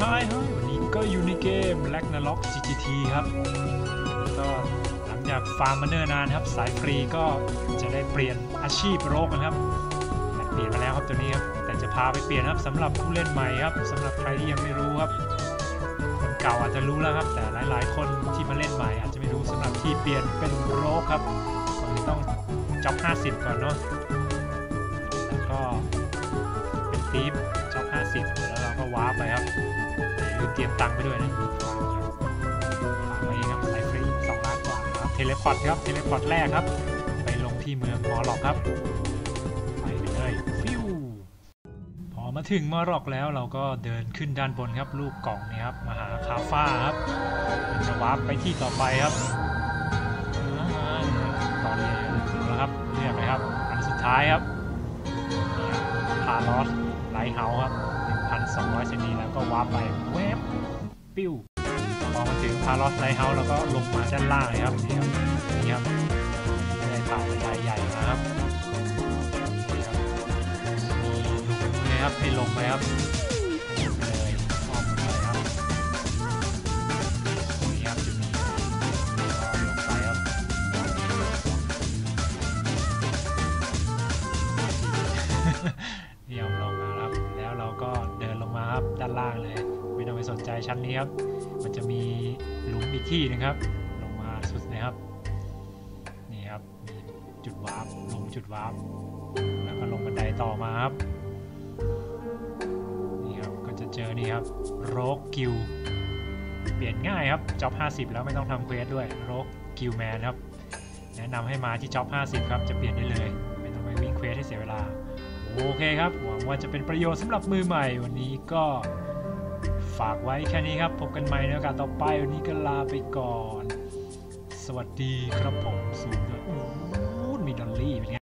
ไฮไฮวันนี้ก็อยู่ในเกม l a g n a r o k CGT ครับ ก็หลังจากฟาร์มมาเนิ่นนานครับ สายฟรีก็จะได้เปลี่ยนอาชีพโรกนะครับเปลี่ยนมาแล้วครับตัวนี้ครับ แต่จะพาไปเปลี่ยนครับสำหรับผู้เล่นใหม่ครับสำหรับใครที่ยังไม่รู้ครับ คนเก่าอาจจะรู้แล้วครับ แต่หลาย ๆ คนที่มาเล่นใหม่อาจจะไม่รู้สำหรับที่เปลี่ยนเป็นโรกครับก่อนอื่นต้องจ็อบ50 ก่อนเนาะแล้วก็เป็น Thief job 50แล้วเราก็ warp ไปครับ ตังค์ไปด้วยนะฝากไว้ครับสายฟรี2ล้านกว่าครับ teleport ครับ teleport แรกครับ ไปลงที่เมือง Morroc ครับไปเลยฟิ้วพอมาถึง Morroc แล้วเราก็เดินขึ้นด้านบนครับรูปกล่องนี่ครับมาหา Kafra ครับจะ warp ไปที่ต่อไปครับอ่าตอนนี้แล้วครับเรียกเลยครับ อันสุดท้ายครับนี่ครับพาลอสไลท์เฮาส์ครับ1,200ชนิแล้วก็วาร์ปไปเวฟ ปิ้วพอมาถึงพาลอสไลท์เฮาส์แล้วก็ลงมาด้านล่างเลยครับนี่ครับนี่ครับได้ผ่านบันไดใหญ่มาครับนี่ครับมีหลุมเลยครับให้ลงไปครับเลยออมไปครับนี่ครับจุดนี้ก็ลงไปครับเดี่ยวลงมาครับ แล้วเราก็เดินลงมาครับด้านล่างเลย ไปสนใจชั้นนี้ครับ มันจะมีหลุมอีกที่หนึงครับ ลงมาสุดนะครับ นี่ครับ มีจุดวาร์ปลงจุดวาร์ปแล้วก็ลงบันไดต่อมาครับ นี่ครับ ก็จะเจอนี่ครับโรกกิลเปลี่ยนง่ายครับจ็อบ50 แล้วไม่ต้องทำเควสด้วยโรกกิลแมนครับแนะนำให้มาที่จ็อบ50 ครับ จะเปลี่ยนได้เลย ไม่ต้องไปวิ่งเควสให้เสียเวลา โอเคครับ หวังว่าจะเป็นประโยชน์สำหรับมือใหม่วันนี้ก็ ฝากไว้แค่นี้ครับ พบกันใหม่ในโอกาสต่อไป วันนี้ก็ลาไปก่อน สวัสดีครับผมสูงเลยอู้มีดอลลี่เป็นไง